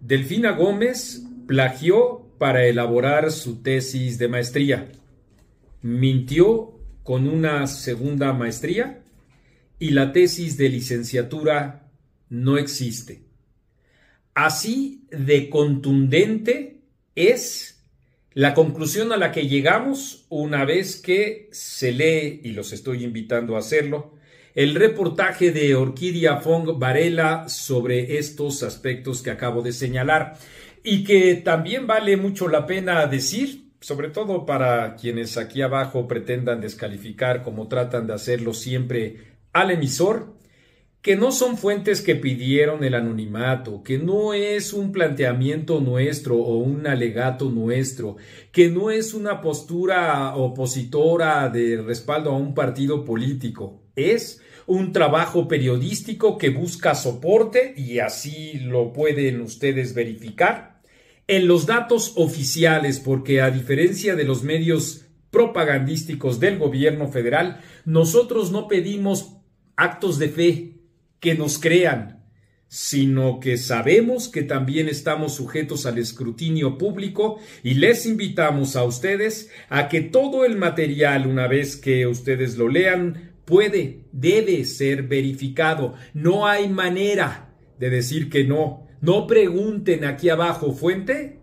Delfina Gómez plagió para elaborar su tesis de maestría. Mintió con una segunda maestría y la tesis de licenciatura no existe. Así de contundente es la conclusión a la que llegamos una vez que se lee, y los estoy invitando a hacerlo, el reportaje de Orquídea Fong Varela sobre estos aspectos que acabo de señalar y que también vale mucho la pena decir, sobre todo para quienes aquí abajo pretendan descalificar como tratan de hacerlo siempre al emisor, que no son fuentes que pidieron el anonimato, que no es un planteamiento nuestro o un alegato nuestro, que no es una postura opositora de respaldo a un partido político, es un trabajo periodístico que busca soporte, y así lo pueden ustedes verificar, en los datos oficiales, porque a diferencia de los medios propagandísticos del gobierno federal, nosotros no pedimos actos de fe que nos crean, sino que sabemos que también estamos sujetos al escrutinio público y les invitamos a ustedes a que todo el material, una vez que ustedes lo lean, puede, debe ser verificado. No hay manera de decir que no. No pregunten aquí abajo, fuente,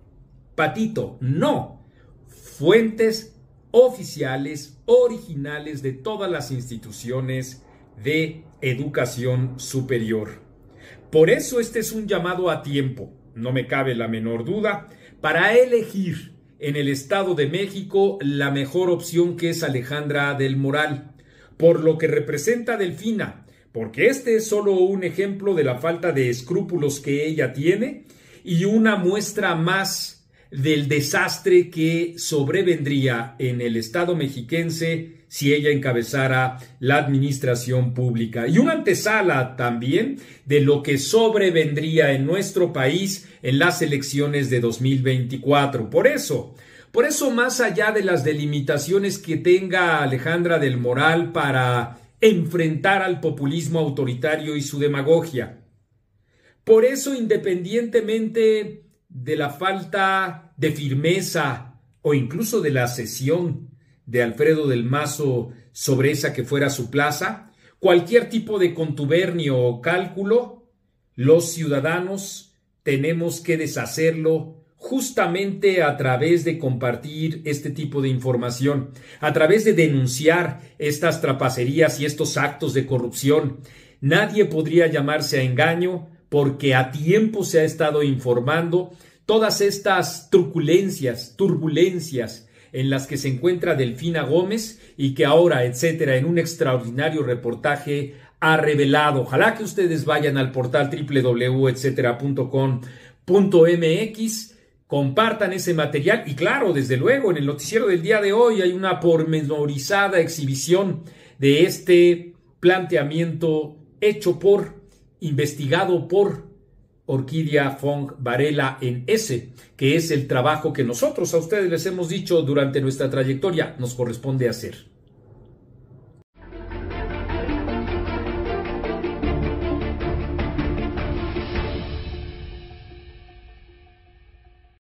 patito, no. Fuentes oficiales, originales de todas las instituciones de educación superior. Por eso este es un llamado a tiempo, no me cabe la menor duda, para elegir en el Estado de México la mejor opción que es Alejandra del Moral, por lo que representa Delfina, porque este es solo un ejemplo de la falta de escrúpulos que ella tiene y una muestra más del desastre que sobrevendría en el Estado mexiquense si ella encabezara la administración pública. Y una antesala también de lo que sobrevendría en nuestro país en las elecciones de 2024. Por eso, por eso más allá de las delimitaciones que tenga Alejandra del Moral para enfrentar al populismo autoritario y su demagogia, por eso independientemente de la falta de firmeza o incluso de la cesión de Alfredo del Mazo sobre esa que fuera su plaza, cualquier tipo de contubernio o cálculo, los ciudadanos tenemos que deshacerlo justamente a través de compartir este tipo de información, a través de denunciar estas trapacerías y estos actos de corrupción. Nadie podría llamarse a engaño porque a tiempo se ha estado informando todas estas truculencias, turbulencias en las que se encuentra Delfina Gómez y que ahora, etcétera, en un extraordinario reportaje ha revelado. Ojalá que ustedes vayan al portal www.etcetera.com.mx, compartan ese material y claro, desde luego, en el noticiero del día de hoy hay una pormenorizada exhibición de este planteamiento hecho por, investigado por Orquídea Fong Varela en ese, que es el trabajo que nosotros a ustedes les hemos dicho durante nuestra trayectoria nos corresponde hacer.